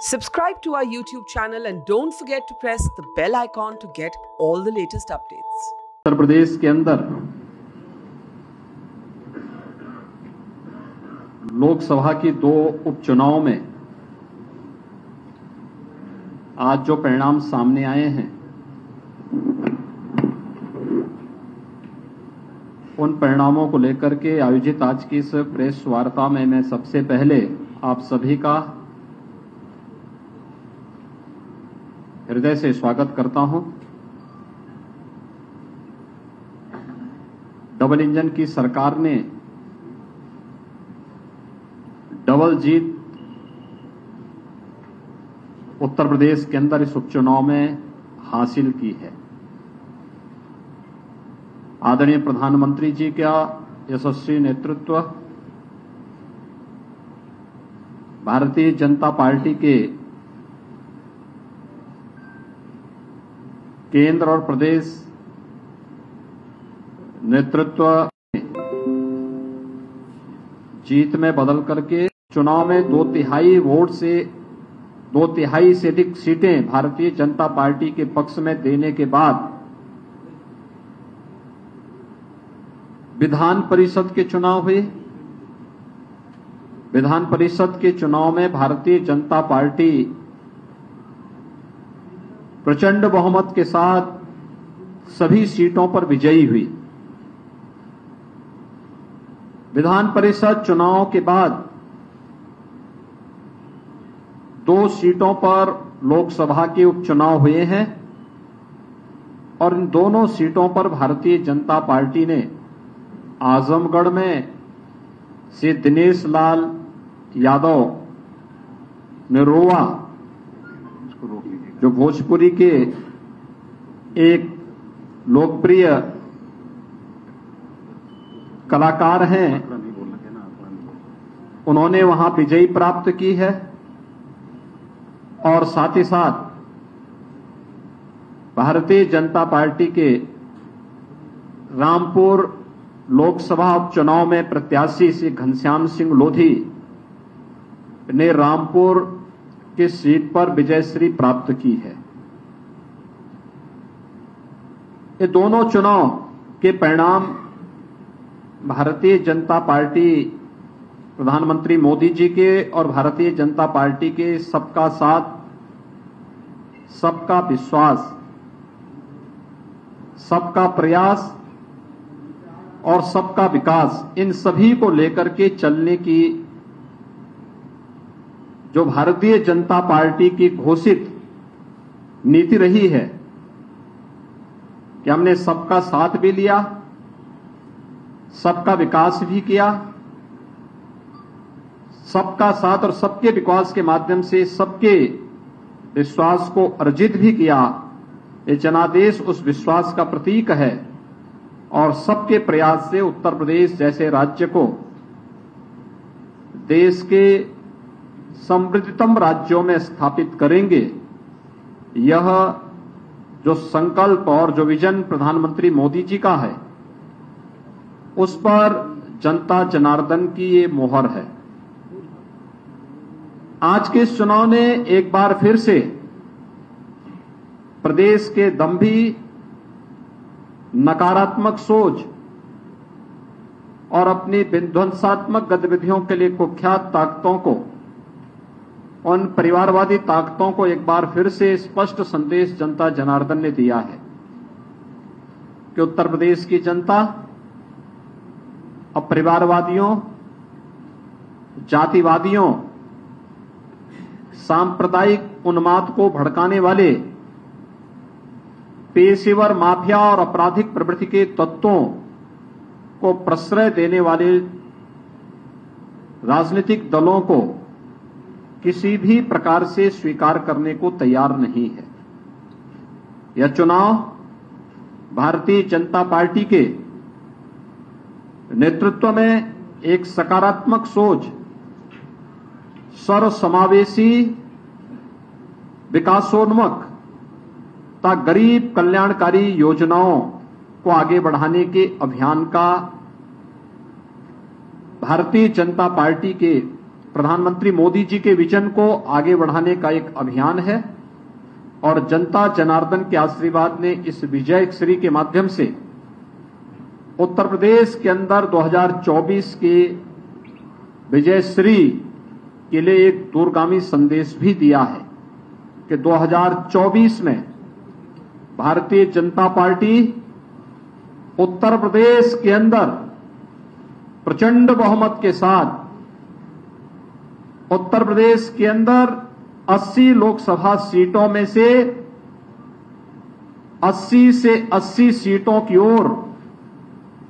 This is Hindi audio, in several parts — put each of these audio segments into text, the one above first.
Subscribe to our YouTube channel and don't forget to press the bell icon to get all the latest updates. Uttar Pradesh के अंदर लोकसभा की दो उपचुनाव में आज जो परिणाम सामने आए हैं उन परिणामों को लेकर के आयोजित आज की इस प्रेस वार्ता में मैं सबसे पहले आप सभी का हृदय से स्वागत करता हूँ। डबल इंजन की सरकार ने डबल जीत उत्तर प्रदेश के अंदर इस उपचुनाव में हासिल की है। आदरणीय प्रधानमंत्री जी का यशस्वी नेतृत्व, भारतीय जनता पार्टी के केंद्र और प्रदेश नेतृत्व जीत में बदल करके चुनाव में दो तिहाई वोट से, दो तिहाई से अधिक सीटें भारतीय जनता पार्टी के पक्ष में देने के बाद विधान परिषद के चुनाव हुए। विधान परिषद के चुनाव में भारतीय जनता पार्टी प्रचंड बहुमत के साथ सभी सीटों पर विजयी हुई। विधान परिषद चुनाव के बाद दो सीटों पर लोकसभा के उपचुनाव हुए हैं और इन दोनों सीटों पर भारतीय जनता पार्टी ने आजमगढ़ में से दिनेश लाल यादव निरोवा जो भोजपुरी के एक लोकप्रिय कलाकार हैं, उन्होंने वहाँ विजयी प्राप्त की है और साथ ही साथ भारतीय जनता पार्टी के रामपुर लोकसभा उपचुनाव में प्रत्याशी श्री घनश्याम सिंह लोधी ने रामपुर की सीट पर विजयश्री प्राप्त की है। ये दोनों चुनाव के परिणाम भारतीय जनता पार्टी, प्रधानमंत्री मोदी जी के और भारतीय जनता पार्टी के सबका साथ, सबका विश्वास, सबका प्रयास और सबका विकास, इन सभी को लेकर के चलने की जो भारतीय जनता पार्टी की घोषित नीति रही है, कि हमने सबका साथ भी लिया, सबका विकास भी किया, सबका साथ और सबके विकास के माध्यम से सबके विश्वास को अर्जित भी किया। ये जनादेश उस विश्वास का प्रतीक है और सबके प्रयास से उत्तर प्रदेश जैसे राज्य को देश के समृद्धतम राज्यों में स्थापित करेंगे। यह जो संकल्प और जो विजन प्रधानमंत्री मोदी जी का है, उस पर जनता जनार्दन की ये मोहर है। आज के इस चुनाव ने एक बार फिर से प्रदेश के दम्भी नकारात्मक सोच और अपनी विध्वंसात्मक गतिविधियों के लिए कुख्यात ताकतों को उन परिवारवादी ताकतों को एक बार फिर से स्पष्ट संदेश जनता जनार्दन ने दिया है कि उत्तर प्रदेश की जनता अब परिवारवादियों जातिवादियों, सांप्रदायिक उन्माद को भड़काने वाले पेशेवर माफिया और आपराधिक प्रवृत्ति के तत्वों को प्रश्रय देने वाले राजनीतिक दलों को किसी भी प्रकार से स्वीकार करने को तैयार नहीं है। यह चुनाव भारतीय जनता पार्टी के नेतृत्व में एक सकारात्मक सोच, सर्वसमावेशी, विकासोन्मुख, तथा गरीब कल्याणकारी योजनाओं को आगे बढ़ाने के अभियान का भारतीय जनता पार्टी के प्रधानमंत्री मोदी जी के विजन को आगे बढ़ाने का एक अभियान है और जनता जनार्दन के आशीर्वाद ने इस विजय श्री के माध्यम से उत्तर प्रदेश के अंदर 2024 के विजय श्री के लिए एक दूरगामी संदेश भी दिया है कि 2024 में भारतीय जनता पार्टी उत्तर प्रदेश के अंदर प्रचंड बहुमत के साथ उत्तर प्रदेश के अंदर 80 लोकसभा सीटों में से 80 से 80 सीटों की ओर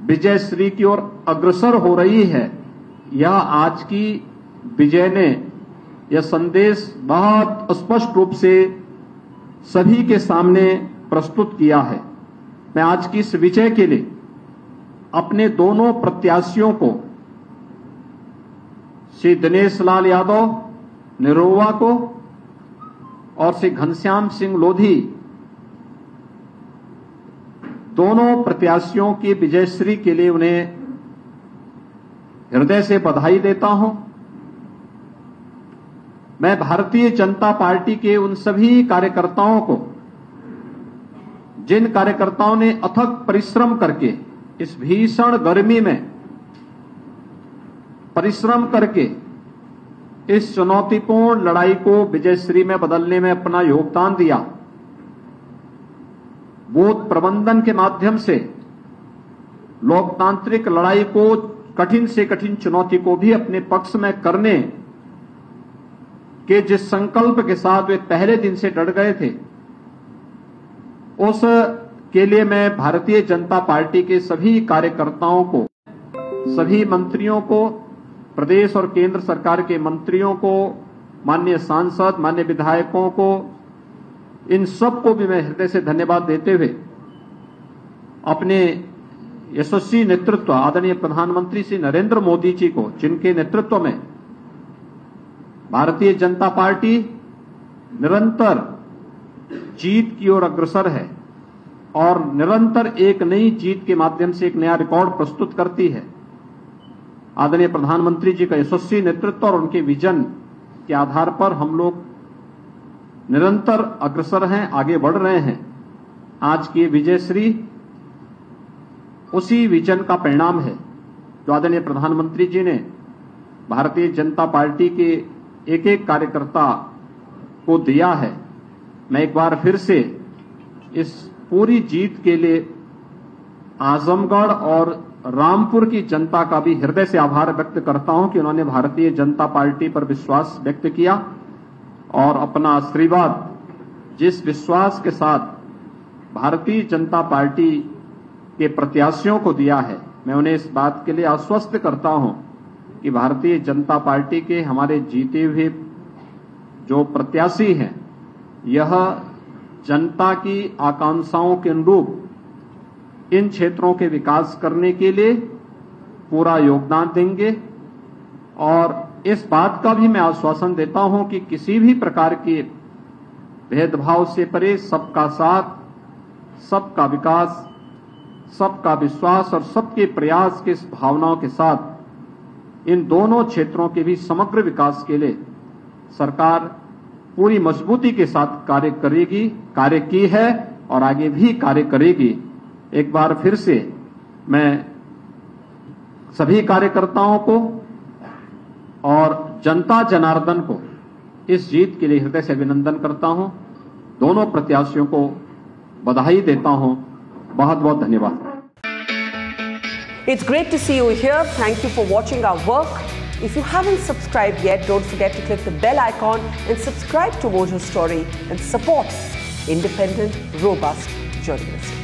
विजय श्री की ओर अग्रसर हो रही है। यह आज की विजय ने यह संदेश बहुत स्पष्ट रूप से सभी के सामने प्रस्तुत किया है। मैं आज की इस विजय के लिए अपने दोनों प्रत्याशियों को श्री दिनेश लाल यादव, निरोवा को, और श्री घनश्याम सिंह लोधी। दोनों प्रत्याशियों की विजयश्री के लिए उन्हें हृदय से बधाई देता हूँ। मैं भारतीय जनता पार्टी के उन सभी कार्यकर्ताओं को, जिन कार्यकर्ताओं ने अथक परिश्रम करके इस भीषण गर्मी में परिश्रम करके इस चुनौतीपूर्ण लड़ाई को विजयश्री में बदलने में अपना योगदान दिया। बूथ प्रबंधन के माध्यम से लोकतांत्रिक लड़ाई को कठिन से कठिन चुनौती को भी अपने पक्ष में करने के जिस संकल्प के साथ वे पहले दिन से डट गए थे, उस के लिए मैं भारतीय जनता पार्टी के सभी कार्यकर्ताओं को, सभी मंत्रियों को प्रदेश और केंद्र सरकार के मंत्रियों को, माननीय सांसद मान्य विधायकों को, इन सबको भी मैं हृदय से धन्यवाद देते हुए अपने यशस्वी नेतृत्व, आदरणीय प्रधानमंत्री श्री नरेंद्र मोदी जी को, जिनके नेतृत्व में भारतीय जनता पार्टी निरंतर जीत की ओर अग्रसर है और निरंतर एक नई जीत के माध्यम से एक नया रिकॉर्ड प्रस्तुत करती है। आदरणीय प्रधानमंत्री जी का यशस्वी नेतृत्व और उनके विजन के आधार पर हम लोग निरंतर अग्रसर हैं, आगे बढ़ रहे हैं। आज की विजयश्री उसी विजन का परिणाम है, जो आदरणीय प्रधानमंत्री जी ने भारतीय जनता पार्टी के एक एक कार्यकर्ता को दिया है। मैं एक बार फिर से इस पूरी जीत के लिए आजमगढ़ और रामपुर की जनता का भी हृदय से आभार व्यक्त करता हूँ कि उन्होंने भारतीय जनता पार्टी पर विश्वास व्यक्त किया और अपना आशीर्वाद जिस विश्वास के साथ भारतीय जनता पार्टी के प्रत्याशियों को दिया है, मैं उन्हें इस बात के लिए आश्वस्त करता हूँ कि भारतीय जनता पार्टी के हमारे जीते हुए जो प्रत्याशी हैं, यह जनता की आकांक्षाओं के अनुरूप इन क्षेत्रों के विकास करने के लिए पूरा योगदान देंगे। और इस बात का भी मैं आश्वासन देता हूँ कि किसी भी प्रकार के भेदभाव से परे सबका साथ, सबका विकास, सबका विश्वास और सबके प्रयास के भावनाओं के साथ इन दोनों क्षेत्रों के भी समग्र विकास के लिए सरकार पूरी मजबूती के साथ कार्य करेगी, कार्य की है और आगे भी कार्य करेगी। एक बार फिर से मैं सभी कार्यकर्ताओं को और जनता जनार्दन को इस जीत के लिए हृदय से अभिनंदन करता हूँ। दोनों प्रत्याशियों को बधाई देता हूँ। बहुत बहुत धन्यवाद। It's great to see you here thank you for watching our work if you haven't subscribe yet don't forget to click the bell icon and subscribe to vote story and support independent robust journalist